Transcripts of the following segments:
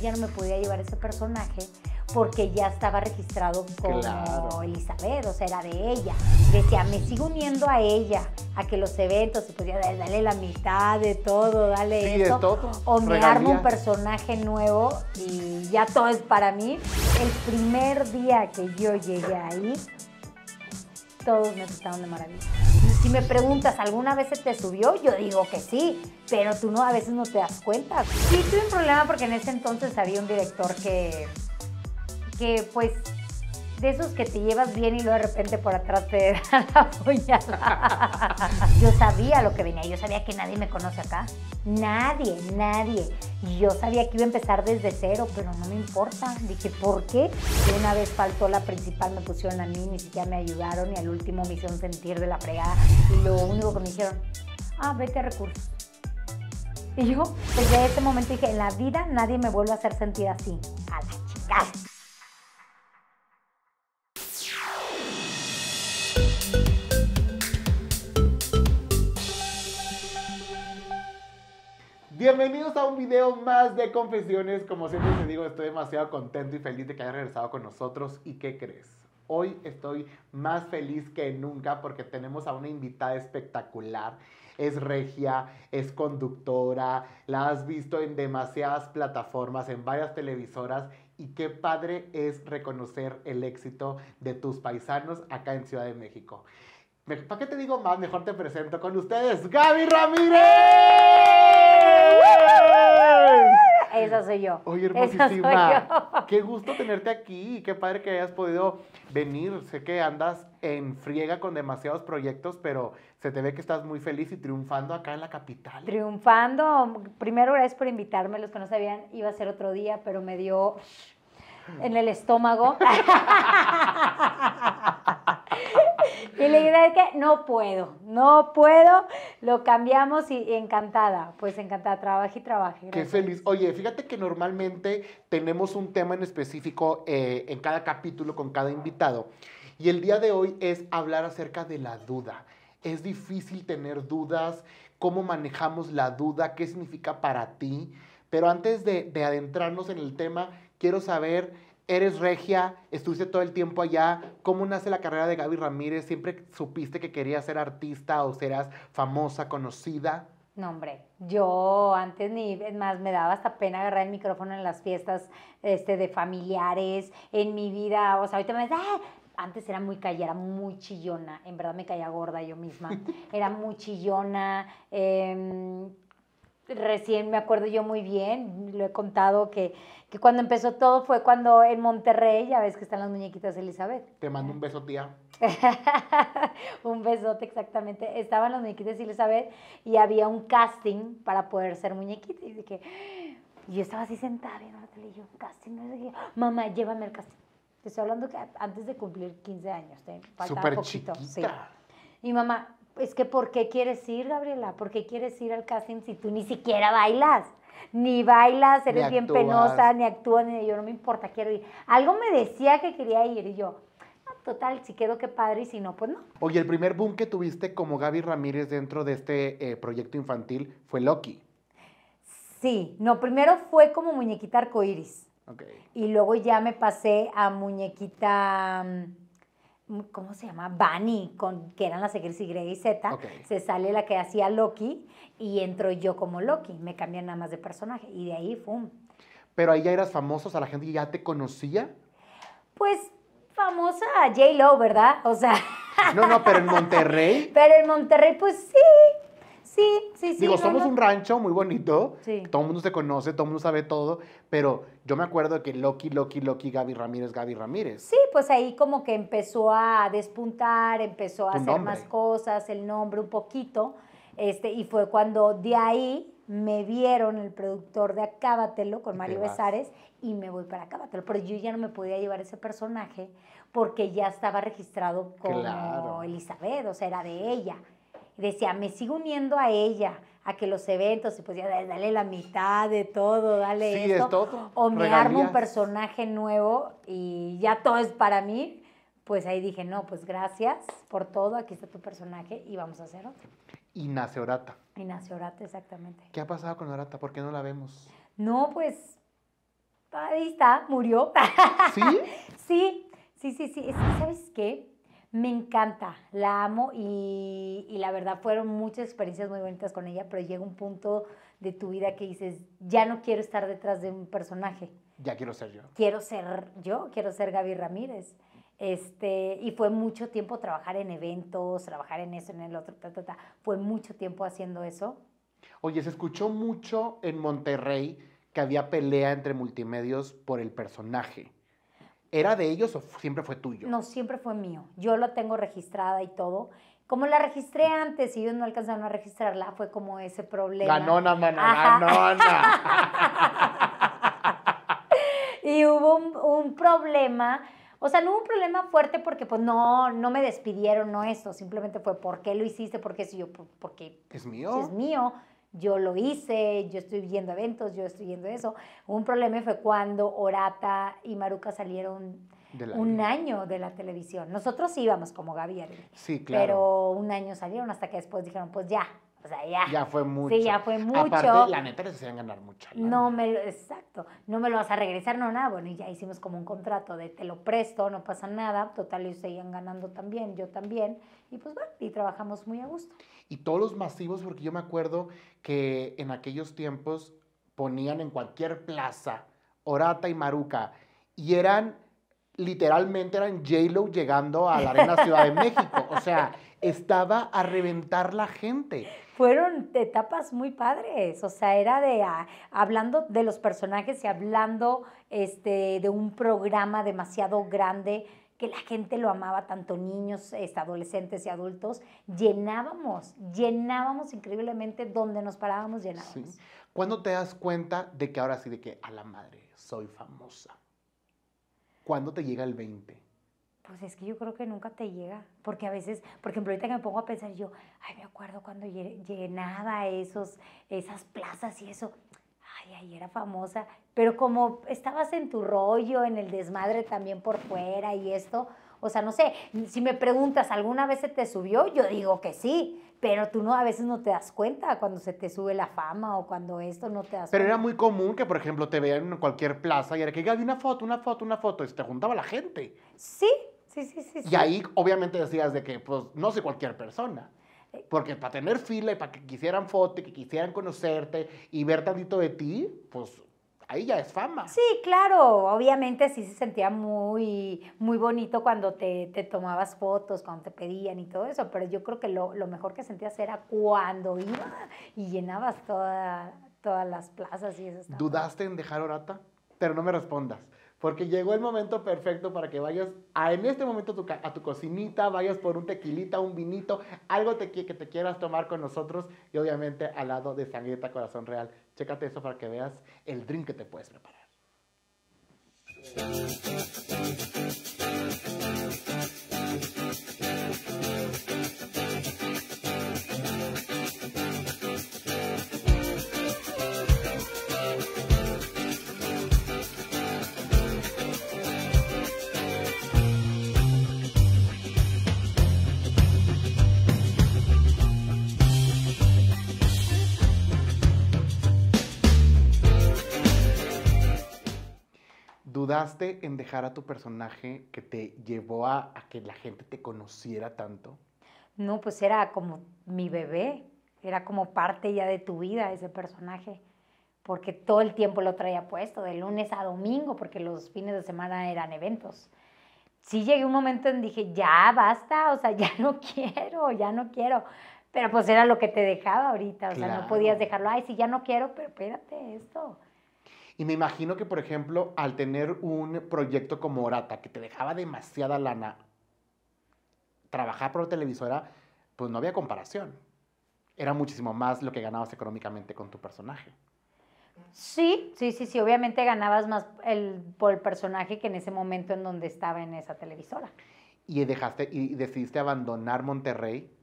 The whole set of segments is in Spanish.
ya no me podía llevar ese personaje porque ya estaba registrado como Claro. Elizabeth, o sea, era de ella. Decía, me sigo uniendo a ella, a que los eventos, y pues ya dale la mitad de todo, dale Sí, de esto. todo. O me armo un personaje nuevo y ya todo es para mí. El primer día que yo llegué ahí, todos me trataron de maravilla. Si me preguntas, ¿alguna vez se te subió? Yo digo que sí, pero tú no, a veces no te das cuenta. Sí, tuve un problema porque en ese entonces había un director que, que pues, de esos que te llevas bien y luego de repente por atrás te da la puñalada. Yo sabía lo que venía, yo sabía que nadie me conoce acá. Nadie, nadie. Yo sabía que iba a empezar desde cero, pero no me importa. Dije, ¿por qué? Y una vez faltó la principal, me pusieron a mí, ni siquiera me ayudaron y al último me hicieron sentir de la fregada. Y lo único que me dijeron, ah, vete a recursos. Y yo, desde ese momento dije, en la vida nadie me vuelve a hacer sentir así. A la chingada. Bienvenidos a un video más de confesiones. Como siempre te digo, estoy demasiado contento y feliz de que hayas regresado con nosotros. ¿Y qué crees? Hoy estoy más feliz que nunca porque tenemos a una invitada espectacular. Es regia, es conductora, la has visto en demasiadas plataformas, en varias televisoras. Y qué padre es reconocer el éxito de tus paisanos acá en Ciudad de México. ¿Para qué te digo más? Mejor te presento con ustedes, Gaby Ramírez. Esa soy yo. Oye, hermosísima. yo. Qué gusto tenerte aquí y qué padre que hayas podido venir. Sé que andas en friega con demasiados proyectos, pero se te ve que estás muy feliz y triunfando acá en la capital. Triunfando. Primero, gracias por invitarme. Los que no sabían, iba a ser otro día, pero me dio en el estómago. y le dije que no puedo, no puedo. Lo cambiamos y encantada. Pues encantada. Trabaje y trabaje. Qué feliz. Oye, fíjate que normalmente tenemos un tema en específico eh, en cada capítulo con cada invitado. Y el día de hoy es hablar acerca de la duda. Es difícil tener dudas, cómo manejamos la duda, qué significa para ti. Pero antes de, de adentrarnos en el tema, quiero saber, eres regia, estuviste todo el tiempo allá, ¿cómo nace la carrera de Gaby Ramírez? ¿Siempre supiste que querías ser artista o serás famosa, conocida? No, hombre, yo antes ni, es más, me daba hasta pena agarrar el micrófono en las fiestas este, de familiares, en mi vida, o sea, ahorita me ¡ah! antes era muy callera, muy chillona, en verdad me caía gorda yo misma, era muy chillona, em, recién me acuerdo yo muy bien, lo he contado, que, que cuando empezó todo fue cuando en Monterrey, ya ves que están las muñequitas Elizabeth. Te mando un beso, tía. un besote exactamente. Estaban las muñequitas Elizabeth y había un casting para poder ser muñequita. Y dije, y yo estaba así sentada viendo la tele y yo, casting, no sé. Mamá, llévame al casting. Te estoy hablando que antes de cumplir 15 años, te faltaba Súper poquito. chiquita. Sí. Y mamá, es que ¿por qué quieres ir, Gabriela? ¿Por qué quieres ir al casting si tú ni siquiera bailas? Ni bailas, eres bien penosa, ni actúas, ni yo no me importa, quiero ir. Algo me decía que quería ir y yo, ah, total, si quedo qué padre y si no, pues no. Oye, el primer boom que tuviste como Gaby Ramírez dentro de este eh, proyecto infantil fue Loki. Sí, no, primero fue como muñequita arcoíris Ok. y luego ya me pasé a muñequita, mm, ¿cómo se llama? Bunny, con, que eran las X, Y y Z. Se sale la que hacía Loki y entro yo como Loki, me cambian nada más de personaje y de ahí, ¡fum! Pero ahí ya eras famoso, o sea, la gente ya te conocía. Pues famosa J-Lo, ¿verdad? O sea, No, no, pero en Monterrey. pero en Monterrey, pues sí, sí, sí, sí. Digo, no, somos no. un rancho muy bonito. Sí. Todo el mundo se conoce, todo el mundo sabe todo. Pero yo me acuerdo de que Loki, Loki, Loki, Gaby Ramírez, Gaby Ramírez. Sí, pues ahí como que empezó a despuntar, empezó a hacer nombre. más cosas, el nombre un poquito, este, y fue cuando de ahí me vieron el productor de Acábatelo con Mario. Besares y me voy para Acábatelo, pero yo ya no me podía llevar ese personaje porque ya estaba registrado como Claro. Elizabeth, o sea, era de ella. Decía, me sigo uniendo a ella, a que los eventos, y pues ya dale la mitad de todo, dale Sí, esto. es todo. O me armo un Regalías. personaje nuevo y ya todo es para mí, pues ahí dije, no, pues gracias por todo, aquí está tu personaje y vamos a hacer otro. Y nace Orata. Y nació Orate, exactamente. ¿Qué ha pasado con Orata? ¿Por qué no la vemos? No, pues ahí está, murió. ¿Sí? sí, sí, sí, sí. Es que, ¿sabes qué? Me encanta, la amo y, y la verdad fueron muchas experiencias muy bonitas con ella, pero llega un punto de tu vida que dices, ya no quiero estar detrás de un personaje. Ya quiero ser yo. Quiero ser yo, quiero ser Gaby Ramírez. Este, y fue mucho tiempo trabajar en eventos, trabajar en eso, en el otro, ta, ta, ta. Fue mucho tiempo haciendo eso. Oye, se escuchó mucho en Monterrey que había pelea entre multimedios por el personaje. ¿Era de ellos o siempre fue tuyo? No, siempre fue mío. Yo lo tengo registrada y todo. Como la registré antes y ellos no alcanzaron a registrarla, fue como ese problema. Ganona, mana, Ajá. ganona. y hubo un, un problema, o sea, no hubo un problema fuerte porque pues no, no me despidieron, no esto, simplemente fue ¿por qué lo hiciste? ¿Por qué si yo? Porque ¿Es si mío? es mío, yo lo hice, yo estoy yendo a eventos, yo estoy yendo eso. Un problema fue cuando Orata y Maruca salieron un año de la televisión. Nosotros íbamos como Arely, Sí, claro. pero un año salieron hasta que después dijeron, pues ya, o sea, ya. Ya fue mucho. Sí, ya fue mucho. Aparte, la neta les hacían ganar mucha lana. No me lo, exacto, no me lo vas a regresar, no nada. Bueno, y ya hicimos como un contrato de te lo presto, no pasa nada. Total, ellos seguían ganando también, yo también. Y pues bueno, y trabajamos muy a gusto. Y todos los masivos, porque yo me acuerdo que en aquellos tiempos ponían en cualquier plaza Orata y Maruca y eran, literalmente eran J-Lo llegando a la Arena Ciudad de México. O sea, estaba a reventar la gente. Fueron etapas muy padres, o sea, era de ah, hablando de los personajes y hablando este, de un programa demasiado grande que la gente lo amaba, tanto niños, adolescentes y adultos, llenábamos, llenábamos increíblemente donde nos parábamos, llenábamos. ¿sí? ¿Cuándo te das cuenta de que ahora sí, de que a la madre, soy famosa? ¿Cuándo te llega el 20? Pues es que yo creo que nunca te llega, porque a veces, por ejemplo, ahorita que me pongo a pensar yo, ay, me acuerdo cuando lle- llenaba esos, esas plazas y eso, ay, ahí era famosa, pero como estabas en tu rollo, en el desmadre también por fuera y esto, o sea, no sé, si me preguntas, ¿alguna vez se te subió? Yo digo que sí, pero tú no, a veces no te das cuenta cuando se te sube la fama o cuando esto no te das Pero era muy común que, por ejemplo, te vean en cualquier plaza y era que, Gaby, una foto, una foto, una foto, y se te juntaba la gente. Sí, sí, sí, sí. Y sí. ahí obviamente decías de que, pues, no soy cualquier persona. Porque para tener fila y para que quisieran foto y que quisieran conocerte y ver tantito de ti, pues ahí ya es fama. Sí, claro, obviamente sí se sentía muy, muy bonito cuando te, te tomabas fotos, cuando te pedían y todo eso, pero yo creo que lo, lo mejor que sentías era cuando iba y llenabas toda- todas las plazas y eso. estaba- ¿Dudaste en dejar Orata? Pero no me respondas. Porque llegó el momento perfecto para que vayas a, en este momento a tu, cocinita, vayas por un tequilita, un vinito, algo te, que te quieras tomar con nosotros y obviamente al lado de Sangrita Corazón Real. Chécate eso para que veas el drink que te puedes preparar. ¿Dudaste en dejar a tu personaje que te llevó a, a que la gente te conociera tanto? No, pues era como mi bebé, era como parte ya de tu vida ese personaje, porque todo el tiempo lo traía puesto, de lunes a domingo, porque los fines de semana eran eventos. Sí llegué un momento en dije, ya basta, o sea, ya no quiero, ya no quiero. Pero pues era lo que te dejaba ahorita, o sea, Claro. no podías dejarlo, ay, sí, ya no quiero, pero espérate esto. Y me imagino que, por ejemplo, al tener un proyecto como Orata, que te dejaba demasiada lana, trabajar por televisora, pues no había comparación. Era muchísimo más lo que ganabas económicamente con tu personaje. Sí, sí, sí, sí, obviamente ganabas más el, por el personaje que en ese momento en donde estaba en esa televisora. Y dejaste y decidiste abandonar Monterrey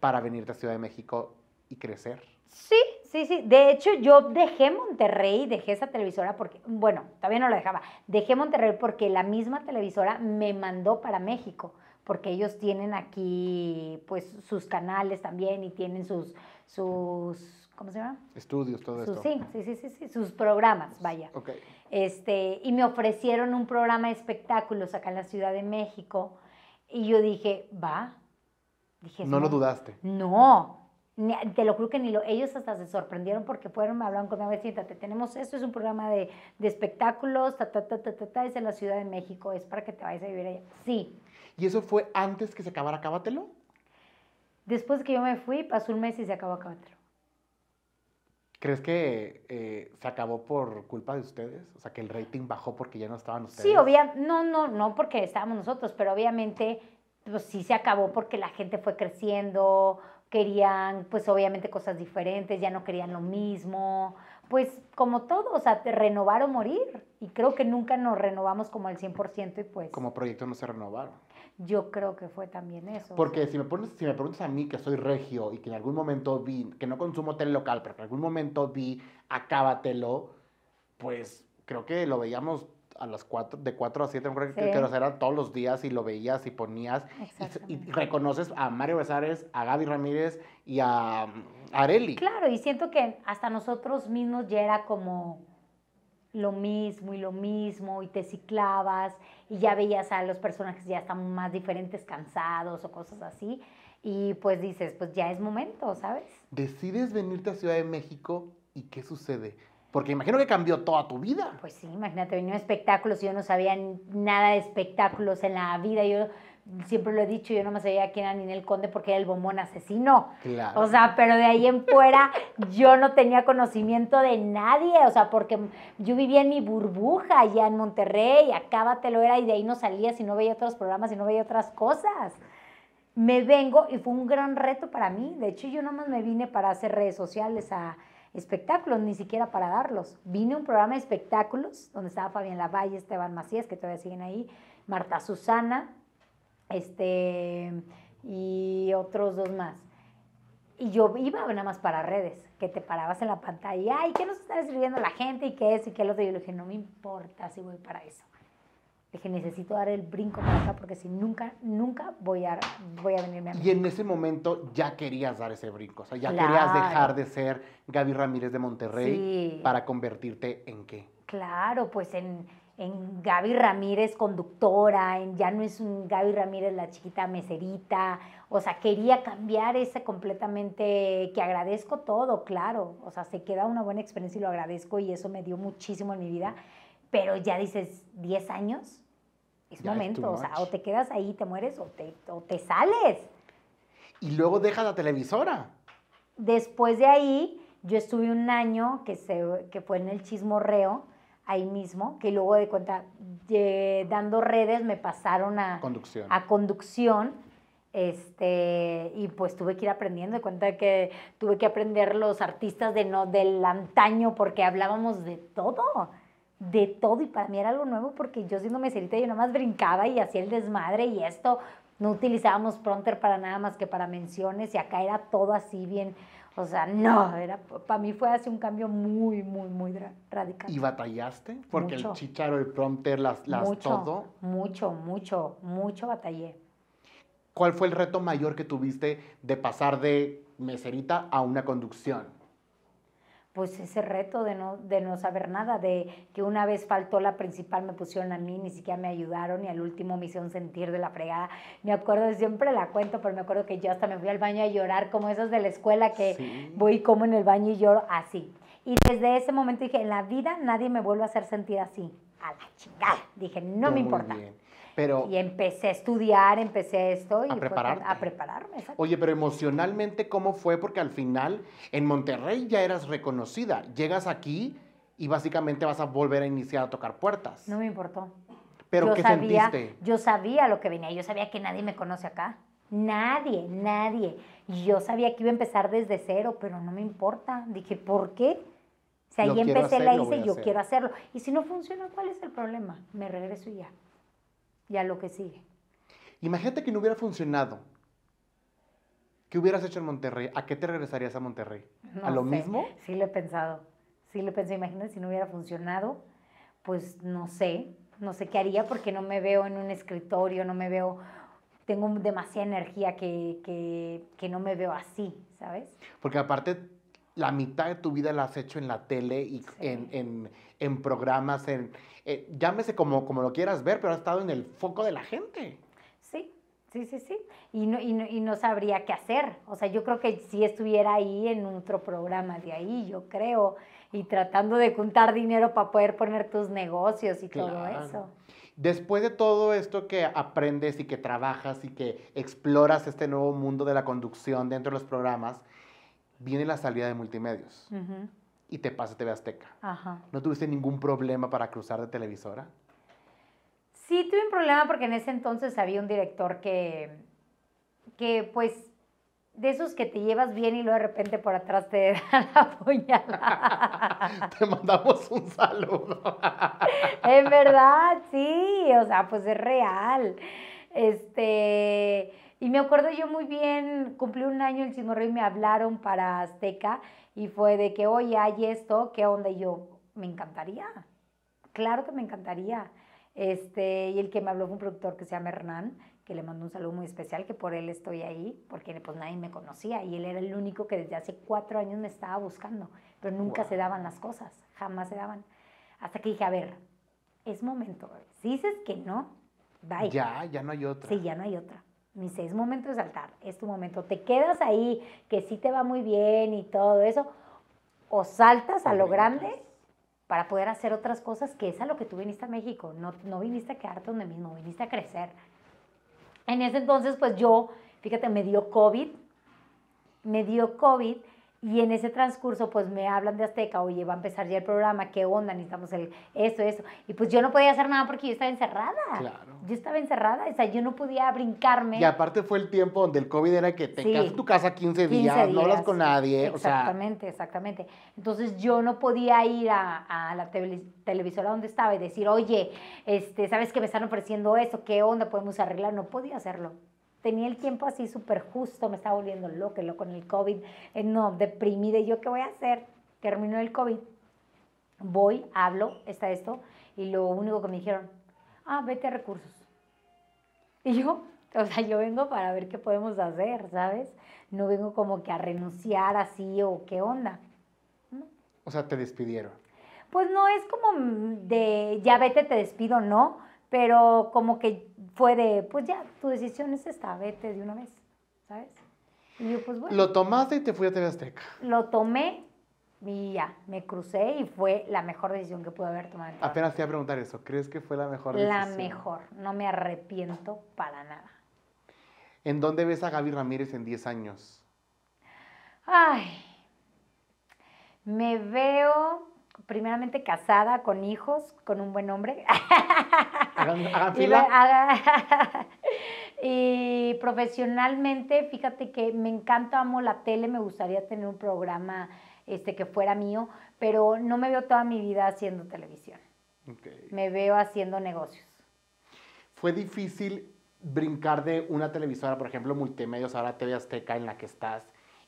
para venirte a Ciudad de México y crecer. Sí, sí, sí. De hecho, yo dejé Monterrey, dejé esa televisora porque, bueno, todavía no lo dejaba. Dejé Monterrey porque la misma televisora me mandó para México, porque ellos tienen aquí, pues, sus canales también y tienen sus, sus, ¿cómo se llama? Estudios, todo Sus, esto. sí, sí, sí, sí, sus programas, vaya. Ok. Este, y me ofrecieron un programa de espectáculos acá en la Ciudad de México. Y yo dije, va. Dije, No lo dudaste. No, te lo juro que ni lo, ellos hasta se sorprendieron porque fueron, me hablaron conmigo, siéntate, tenemos esto, es un programa de, de espectáculos, ta, ta, ta, ta, ta, ta, es en la Ciudad de México, es para que te vayas a vivir allá. Sí, ¿Y eso fue antes que se acabara Cábatelo? después que yo me fui, pasó un mes y se acabó Acábatelo. ¿Crees que eh, se acabó por culpa de ustedes? O sea, que el rating bajó porque ya no estaban ustedes. Sí, obviamente, no, no, no porque estábamos nosotros, pero obviamente, pues sí se acabó porque la gente fue creciendo, querían, pues obviamente cosas diferentes, ya no querían lo mismo, pues como todo, o sea, te renovar o morir. Y creo que nunca nos renovamos como al 100% y pues Como proyecto no se renovaron. yo creo que fue también eso. Porque si me, pones, si me preguntas a mí, que soy regio y que en algún momento vi, que no consumo tele local, pero que en algún momento vi Acábatelo, pues creo que lo veíamos a las 4, de 4 a 7, me acuerdo Sí. que los eran todos los días y lo veías y ponías. Y, reconoces a Mario Besares, a Gaby Ramírez y a um, Areli. Claro, y siento que hasta nosotros mismos ya era como lo mismo y lo mismo, y te ciclabas, y ya veías a los personajes ya están más diferentes, cansados o cosas así, y pues dices, pues ya es momento, ¿sabes? Decides venirte a Ciudad de México y ¿qué sucede? Porque imagino que cambió toda tu vida. Pues sí, imagínate, venía a espectáculos, y yo no sabía nada de espectáculos en la vida, yo siempre lo he dicho, yo no me sabía quién era Ninel Conde porque era el bombón asesino. Claro. O sea, pero de ahí en fuera yo no tenía conocimiento de nadie, o sea, porque yo vivía en mi burbuja allá en Monterrey, acá lo era y de ahí no salía si no veía otros programas y no veía otras cosas. Me vengo y fue un gran reto para mí. De hecho, yo nomás me vine para hacer redes sociales a espectáculos, ni siquiera para darlos. Vine a un programa de espectáculos donde estaba Fabián Lavalle, Esteban Macías, que todavía siguen ahí, Marta Susana, este, y otros dos más. Y yo iba nada más para redes, que te parabas en la pantalla, ay, ¿qué nos está escribiendo la gente? ¿Y qué es? ¿Y qué lo otro? Y yo le dije, no me importa si voy para eso. Dije, necesito dar el brinco para acá porque si nunca, nunca voy a, voy a venirme a mí. Y en ese momento ya querías dar ese brinco. O sea, ya Claro. querías dejar de ser Gaby Ramírez de Monterrey Sí. para convertirte en qué. Claro, pues en, en Gaby Ramírez conductora, en ya no es un Gaby Ramírez la chiquita meserita, o sea, quería cambiar ese completamente, que agradezco todo, claro, o sea, se queda una buena experiencia y lo agradezco y eso me dio muchísimo en mi vida, pero ya dices, 10 años, es Ya momento, o sea, much. o te quedas ahí te mueres o te, o te sales. Y luego dejas la televisora. Después de ahí, yo estuve un año que, se, que fue en el chismorreo, ahí mismo, que luego de cuenta, dando redes me pasaron a, Conducción. a conducción. Este, y pues tuve que ir aprendiendo, de cuenta que tuve que aprender los artistas de no, del antaño, porque hablábamos de todo, de todo, y para mí era algo nuevo, porque yo siendo meserita, yo nada más brincaba y hacía el desmadre, y esto, no utilizábamos pronter para nada más que para menciones, y acá era todo así bien, o sea, no, era, para mí fue así un cambio muy, muy, muy radical. ¿Y batallaste? Porque Mucho. el chicharo, el prompter, las, las mucho, todo. mucho, mucho, mucho batallé. ¿Cuál fue el reto mayor que tuviste de pasar de meserita a una conducción? Pues ese reto de no, de no saber nada, de que una vez faltó la principal, me pusieron a mí, ni siquiera me ayudaron y al último me hicieron sentir de la fregada. Me acuerdo, siempre la cuento, pero me acuerdo que yo hasta me fui al baño a llorar, como esos de la escuela que Sí. voy como en el baño y lloro así. Y desde ese momento dije, en la vida nadie me vuelve a hacer sentir así. A la chingada. Dije, no me importa. bien. Pero, Y empecé a estudiar, empecé esto y A prepararte. a prepararme. exacto. oye, pero emocionalmente, ¿cómo fue? Porque al final, en Monterrey ya eras reconocida. Llegas aquí y básicamente vas a volver a iniciar a tocar puertas. No me importó. pero, yo ¿qué sabía, sentiste? Yo sabía lo que venía, yo sabía que nadie me conoce acá. Nadie, nadie. Y yo sabía que iba a empezar desde cero, pero no me importa. Dije, ¿por qué? O sea, ahí empecé, hacer, la hice, yo hacer. quiero hacerlo. Y si no funciona, ¿cuál es el problema? Me regreso y ya. Ya lo que sigue. Imagínate que no hubiera funcionado. ¿Qué hubieras hecho en Monterrey? ¿A qué te regresarías a Monterrey? ¿A lo sé. mismo? Sí lo he pensado. Sí lo he pensado. Imagínate si no hubiera funcionado, pues no sé. No sé qué haría porque no me veo en un escritorio, no me veo... Tengo demasiada energía que, que, que no me veo así, ¿sabes? Porque aparte, la mitad de tu vida la has hecho en la tele y Sí. en, en- en programas, en, eh, llámese como, como lo quieras ver, pero has estado en el foco de la gente. Sí, sí, sí, sí. Y no, y, no, y no sabría qué hacer. O sea, yo creo que si estuviera ahí en otro programa de ahí, yo creo, y tratando de juntar dinero para poder poner tus negocios y todo eso. Después de todo esto que aprendes y que trabajas y que exploras este nuevo mundo de la conducción dentro de los programas, viene la salida de multimedios y te pasa TV Azteca. Ajá. ¿No tuviste ningún problema para cruzar de televisora? Sí, tuve un problema porque en ese entonces había un director que, que pues, de esos que te llevas bien y luego de repente por atrás te da la puñalada. Te mandamos un saludo. En verdad, sí, o sea, pues es real. Este, y me acuerdo yo muy bien, cumplí un año el Chismorreo y me hablaron para Azteca y fue de que, oye, hay esto, ¿qué onda? Y yo, me encantaría, claro que me encantaría. Este, y el que me habló fue un productor que se llama Hernán, que le mando un saludo muy especial, que por él estoy ahí, porque pues nadie me conocía y él era el único que desde hace cuatro años me estaba buscando, pero nunca se Guau. daban las cosas, jamás se daban. Hasta que dije, a ver, es momento. Si dices que no, bye. Ya, ya no hay otra. Sí, ya no hay otra. Me dice, es momento de saltar, es tu momento. Te quedas ahí, que sí te va muy bien y todo eso, o saltas a lo grande para poder hacer otras cosas, que es a lo que tú viniste a México. No, no viniste a quedarte donde mismo, viniste a crecer. En ese entonces, pues yo, fíjate, me dio COVID, me dio COVID y en ese transcurso pues me hablan de Azteca, oye, va a empezar ya el programa, ¿qué onda? Necesitamos el, eso, eso. Y pues yo no podía hacer nada porque yo estaba encerrada. Claro. Yo estaba encerrada, o sea, yo no podía brincarme. Y aparte fue el tiempo donde el COVID era que te Sí. quedas en tu casa 15 15 días, no hablas con nadie, o sea, Exactamente, exactamente. Entonces yo no podía ir a, a la tele- televisora donde estaba y decir, oye, este, ¿sabes que me están ofreciendo eso? ¿Qué onda? ¿Podemos arreglar? No podía hacerlo. Tenía el tiempo así súper justo, me estaba volviendo loca, loco con el COVID, eh, no, deprimida. ¿Y yo qué voy a hacer? Terminó el COVID, voy, hablo, está esto, y lo único que me dijeron, ah, vete a recursos. Y yo, o sea, yo vengo para ver qué podemos hacer, ¿sabes? No vengo como que a renunciar así o qué onda. o sea, te despidieron. Pues no es como de ya vete, te despido, no, pero como que fue de, pues ya, tu decisión es esta, vete de una vez, ¿sabes? Y yo, pues bueno, Lo tomaste y te fui a TV Azteca. lo tomé y ya, me crucé y fue la mejor decisión que pude haber tomado. Apenas te iba a preguntar eso, ¿crees que fue la mejor La decisión? mejor, no me arrepiento para nada. ¿En dónde ves a Gaby Ramírez en 10 años? Ay, me veo primeramente casada, con hijos, con un buen hombre. Hagan, fila. haga- y profesionalmente, fíjate que me encanta, amo la tele, me gustaría tener un programa este, que fuera mío, pero no me veo toda mi vida haciendo televisión. Me veo haciendo negocios. ¿Fue difícil brincar de una televisora, por ejemplo, Multimedios, ahora TV Azteca, en la que estás,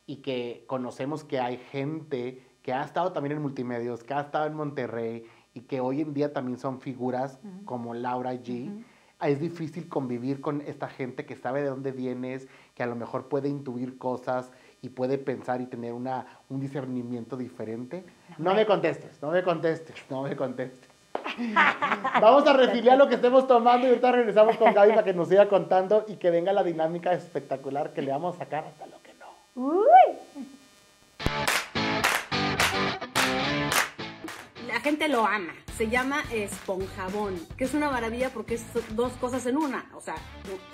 y que conocemos que hay gente que ha estado también en Multimedios, que ha estado en Monterrey, y que hoy en día también son figuras Ujú. como Laura G? Ujú. Es difícil convivir con esta gente que sabe de dónde vienes, que a lo mejor puede intuir cosas y puede pensar y tener una, un discernimiento diferente. No me contestes, no me contestes, no me contestes. Vamos a refiliar lo que estemos tomando y ahorita regresamos con Gaby para que nos siga contando y que venga la dinámica espectacular que le vamos a sacar hasta lo que no. Uy. Gente lo ama. Se llama esponjabón, que es una maravilla porque es dos cosas en una. O sea,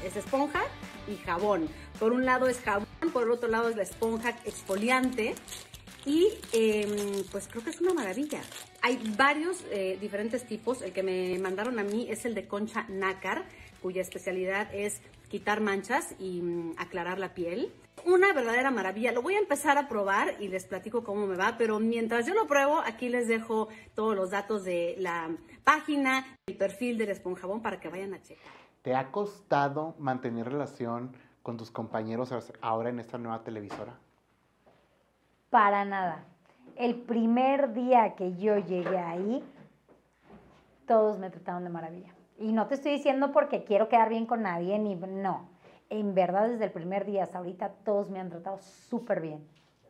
es esponja y jabón. Por un lado es jabón, por el otro lado es la esponja exfoliante. Y em, pues creo que es una maravilla. Hay varios eh, diferentes tipos. El que me mandaron a mí es el de concha nácar, cuya especialidad es quitar manchas y mm, aclarar la piel. Una verdadera maravilla. Lo voy a empezar a probar y les platico cómo me va, pero mientras yo lo pruebo, aquí les dejo todos los datos de la página, el perfil del esponjabón para que vayan a checar. ¿Te ha costado mantener relación con tus compañeros ahora en esta nueva televisora? Para nada. El primer día que yo llegué ahí, todos me trataron de maravilla. Y no te estoy diciendo porque quiero quedar bien con nadie, ni no. En verdad, desde el primer día hasta ahorita, todos me han tratado súper bien.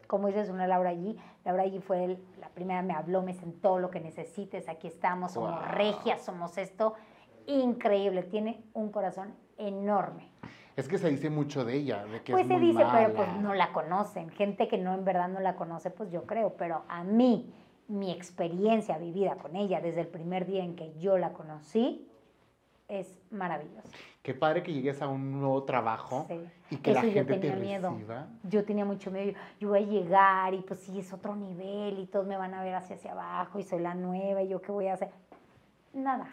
como dices, una Laura G. Laura G fue el- la primera, me habló, me sentó lo que necesites, aquí estamos, somos regias, somos esto. Increíble, tiene un corazón enorme. Es que se dice mucho de ella, de que Pues es se muy dice, pero pues no la conocen. Gente que no en verdad no la conoce, pues yo creo. Pero a mí, mi experiencia vivida con ella desde el primer día en que yo la conocí, es maravillosa. Qué padre que llegues a un nuevo trabajo Sí. y que la yo gente te tenía miedo. reciba. Yo tenía mucho miedo. Yo, yo voy a llegar y pues sí, es otro nivel y todos me van a ver hacia, hacia abajo y soy la nueva y yo qué voy a hacer. Nada.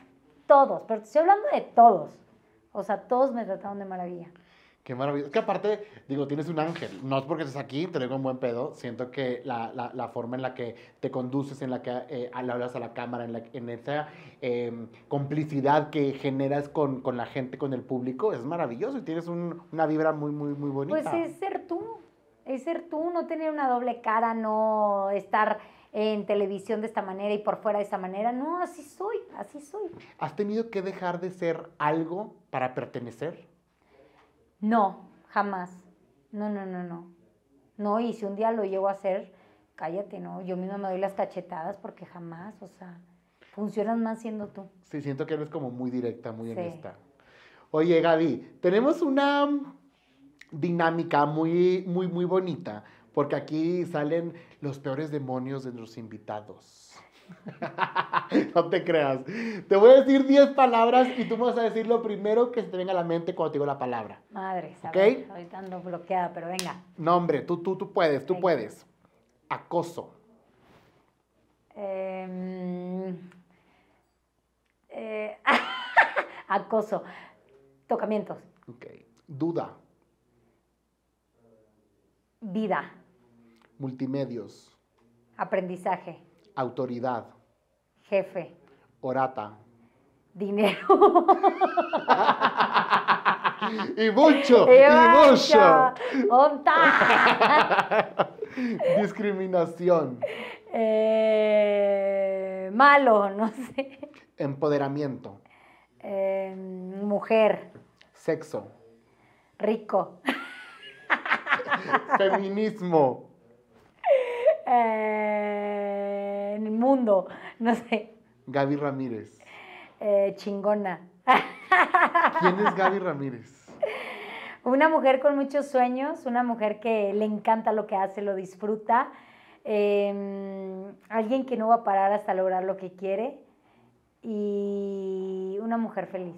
Todos, pero estoy hablando de todos. O sea, todos me trataron de maravilla. Qué maravilloso. Es que aparte, digo, tienes un ángel. No es porque estés aquí, te lo digo en buen pedo. Siento que la, la, la forma en la que te conduces, en la que eh, hablas a la cámara, en, la, en esa eh, complicidad que generas con, con la gente, con el público, es maravilloso. Y tienes un- una vibra muy, muy, muy bonita. Pues es ser tú, es ser tú, no tener una doble cara, no estar en televisión de esta manera y por fuera de esta manera. No, así soy, así soy. ¿Has tenido que dejar de ser algo para pertenecer? No, jamás. No, no, no, no. No, y si un día lo llego a hacer, cállate, ¿no? Yo misma me doy las cachetadas porque jamás, o sea, funcionas más siendo tú. Sí, siento que eres como muy directa, muy Sí. honesta. Oye, Gaby, tenemos una dinámica muy, muy, muy bonita, porque aquí salen los peores demonios de los invitados. no te creas. Te voy a decir 10 palabras y tú me vas a decir lo primero que se te venga a la mente cuando te digo la palabra. Madre, Ok. ¿sabes? Ahorita ando bloqueada, pero venga. Nombre, tú, tú, tú puedes, tú Ok. puedes. Acoso, Em, eh, acoso, tocamientos, ok. Duda, vida, multimedios, aprendizaje, autoridad, jefe, orata. dinero. y mucho, ¡Y y mucho! ¡Onta! Discriminación, Eh, malo, no sé. empoderamiento, Eh, mujer, sexo, rico. feminismo, Eh, el mundo, no sé. Gaby Ramírez. Eh, chingona. ¿Quién es Gaby Ramírez? Una mujer con muchos sueños, una mujer que le encanta lo que hace, lo disfruta, eh, alguien que no va a parar hasta lograr lo que quiere y una mujer feliz.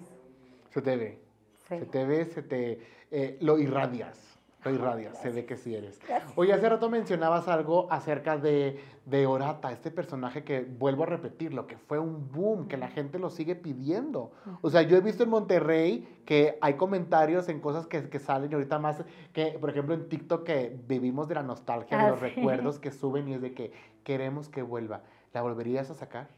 Se te ve. Sí. Se te ve, se te... eh, lo irradias. Lo irradias, se ve que sí eres. Gracias. Oye, hace rato mencionabas algo acerca de, de Orata, este personaje que, vuelvo a repetirlo, que fue un boom, que la gente lo sigue pidiendo. O sea, yo he visto en Monterrey que hay comentarios en cosas que, que salen y ahorita más, que por ejemplo en TikTok que vivimos de la nostalgia, de Ah, los sí. recuerdos que suben y es de que queremos que vuelva. ¿La volverías a sacar?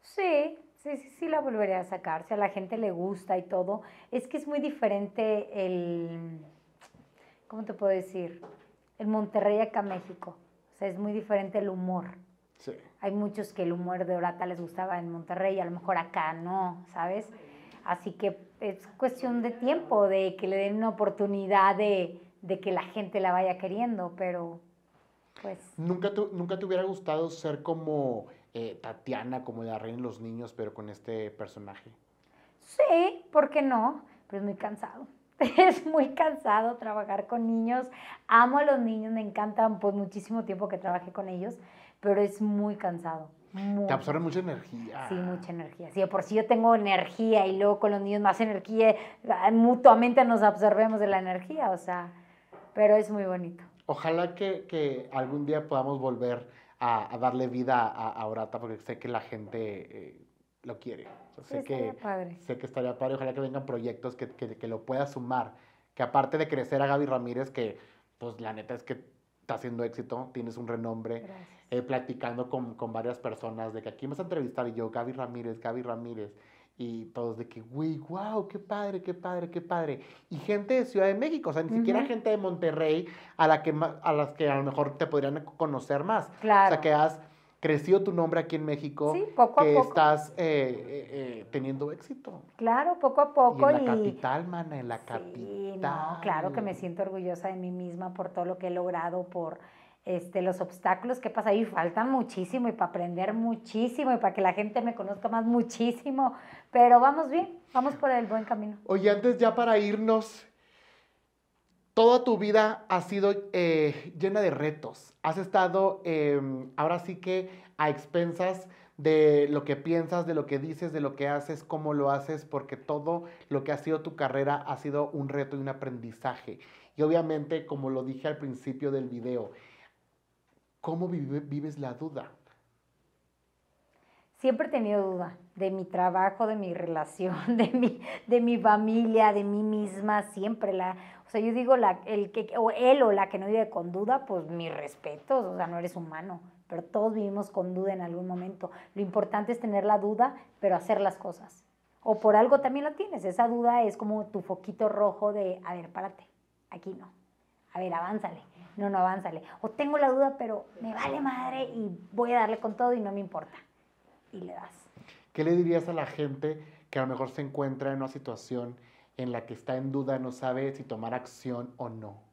Sí, sí, sí, sí la volvería a sacar. Si a la gente le gusta y todo. Es que es muy diferente el, ¿cómo te puedo decir? El Monterrey acá México. O sea, es muy diferente el humor. Sí. Hay muchos que el humor de Orata les gustaba en Monterrey, a lo mejor acá no, ¿sabes? Así que es cuestión de tiempo, de que le den una oportunidad de, de que la gente la vaya queriendo, pero pues ¿Nunca, tu- ¿Nunca te hubiera gustado ser como eh, Tatiana, como la reina de los niños, pero con este personaje? sí, ¿por qué no? Pero es muy cansado. Es muy cansado trabajar con niños. Amo a los niños, me encantan, pues muchísimo tiempo que trabajé con ellos, pero es muy cansado. Muy Te absorbe mucha energía. Sí, mucha energía. Sí, por sí yo tengo energía y luego con los niños más energía, ah, mutuamente nos absorbemos de la energía, o sea, pero es muy bonito. Ojalá que, que algún día podamos volver a, a darle vida a, a Orata, porque sé que la gente eh, lo quiere. O sea, Sí, sé, que, padre. sé que estaría padre. Ojalá que vengan proyectos que, que, que lo pueda sumar. Que aparte de crecer a Gaby Ramírez, que pues la neta es que está haciendo éxito, tienes un renombre. Eh, platicando con, con varias personas de que aquí me vas a entrevistar y yo, Gaby Ramírez, Gaby Ramírez, y todos de que, güey, wow, qué padre, qué padre, qué padre. Y gente de Ciudad de México, o sea, ni siquiera Ujú. gente de Monterrey a, la que, a las que a lo mejor te podrían conocer más. O Claro. sea, que has crecido tu nombre aquí en México, Sí, poco a que poco. estás eh, eh, eh, teniendo éxito. Claro, poco a Y poco. en la capital, mana, en la Sí, capital. no, claro que me siento orgullosa de mí misma por todo lo que he logrado, por este, los obstáculos que pasa ahí faltan muchísimo y para aprender muchísimo y para que la gente me conozca más muchísimo, pero vamos bien, vamos por el buen camino. Oye, antes ya para irnos, toda tu vida ha sido eh, llena de retos. Has estado em, ahora sí que a expensas de lo que piensas, de lo que dices, de lo que haces, cómo lo haces, porque todo lo que ha sido tu carrera ha sido un reto y un aprendizaje. Y obviamente, como lo dije al principio del video, ¿Cómo vives la duda? Siempre he tenido duda de mi trabajo, de mi relación, de mi, de mi familia, de mí misma, siempre la, o sea, yo digo, la, el que, o él o la que no vive con duda, pues mi respeto, o sea, no eres humano, pero todos vivimos con duda en algún momento. Lo importante es tener la duda, pero hacer las cosas. O por algo también la tienes, esa duda es como tu foquito rojo de, a ver, párate, aquí no, a ver, avánzale no, no, avánzale. O tengo la duda, pero me vale madre y voy a darle con todo y no me importa. Y le das. ¿Qué le dirías a la gente que a lo mejor se encuentra en una situación en la que está en duda, no sabe si tomar acción o no?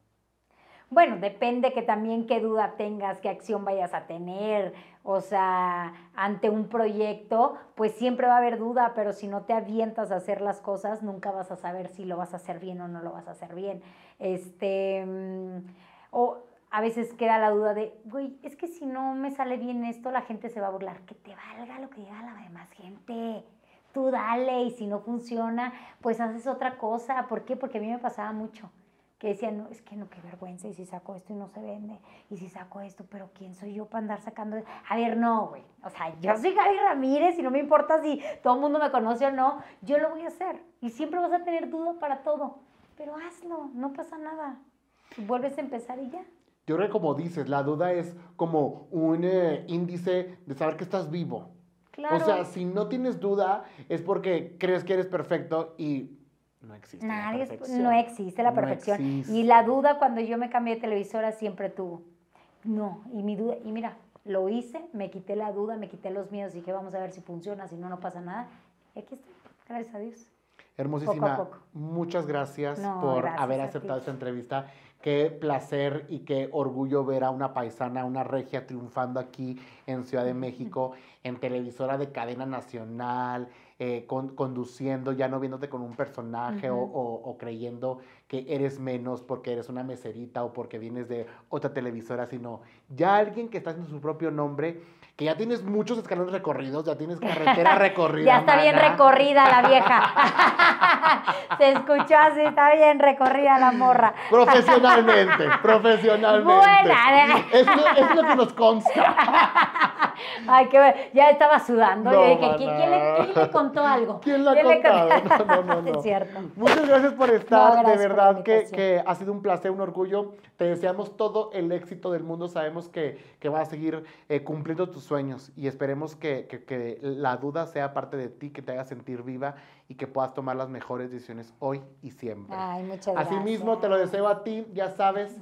Bueno, depende que también qué duda tengas, qué acción vayas a tener. O sea, ante un proyecto, pues siempre va a haber duda, pero si no te avientas a hacer las cosas, nunca vas a saber si lo vas a hacer bien o no lo vas a hacer bien. Este, mm, o a veces queda la duda de, güey, es que si no me sale bien esto, la gente se va a burlar. Que te valga lo que diga la demás gente. Tú dale y si no funciona, pues haces otra cosa. ¿Por qué? Porque a mí me pasaba mucho. Que decían, no, es que no, qué vergüenza. Y si saco esto y no se vende. Y si saco esto, pero ¿quién soy yo para andar sacando? A ver, no, güey. O sea, yo soy Gaby Ramírez y no me importa si todo el mundo me conoce o no. Yo lo voy a hacer. Y siempre vas a tener duda para todo. Pero hazlo, no pasa nada vuelves a empezar y ya. Yo creo que como dices, la duda es como un eh, índice de saber que estás vivo. Claro. O sea, si no tienes duda es porque crees que eres perfecto y no existe Nadie la perfección. No existe la perfección. Y la duda cuando yo me cambié de televisora siempre tuvo. No, y mi duda, y mira, lo hice, me quité la duda, me quité los miedos, dije, vamos a ver si funciona, si no, no pasa nada. Y aquí estoy, gracias a Dios. Hermosísima. Muchas gracias por haber aceptado esta entrevista. Qué placer y qué orgullo ver a una paisana, una regia triunfando aquí en Ciudad de México, en televisora de cadena nacional, eh, conduciendo, ya no viéndote con un personaje o, creyendo que eres menos porque eres una meserita o porque vienes de otra televisora, sino ya alguien que está haciendo su propio nombre que ya tienes muchos escalones recorridos, ya tienes carretera recorrida. ya está bien recorrida la vieja. Se escuchó así, está bien recorrida la morra. Profesionalmente, profesionalmente. Buena. Es lo, es lo que nos consta. Ay, qué ya estaba sudando. No, Yo dije, ¿quién, le, contó algo? ¿Quién le ha contado? No, no, no, Es cierto. Muchas gracias por estar. de verdad que, que, ha sido un placer, un orgullo. Te deseamos todo el éxito del mundo. Sabemos que, que vas a seguir eh, cumpliendo tus sueños y esperemos que, que, la duda sea parte de ti, que te haga sentir viva y que puedas tomar las mejores decisiones hoy y siempre. Ay, muchas gracias. Asimismo, te lo deseo a ti, ya sabes.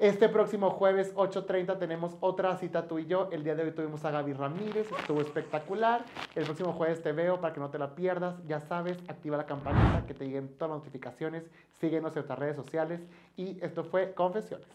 Este próximo jueves 8.30 tenemos otra cita tú y yo. El día de hoy tuvimos a Gaby Ramírez, estuvo espectacular. El próximo jueves te veo para que no te la pierdas. Ya sabes, activa la campanita que te lleguen todas las notificaciones. Síguenos en nuestras redes sociales. Y esto fue Confesiones.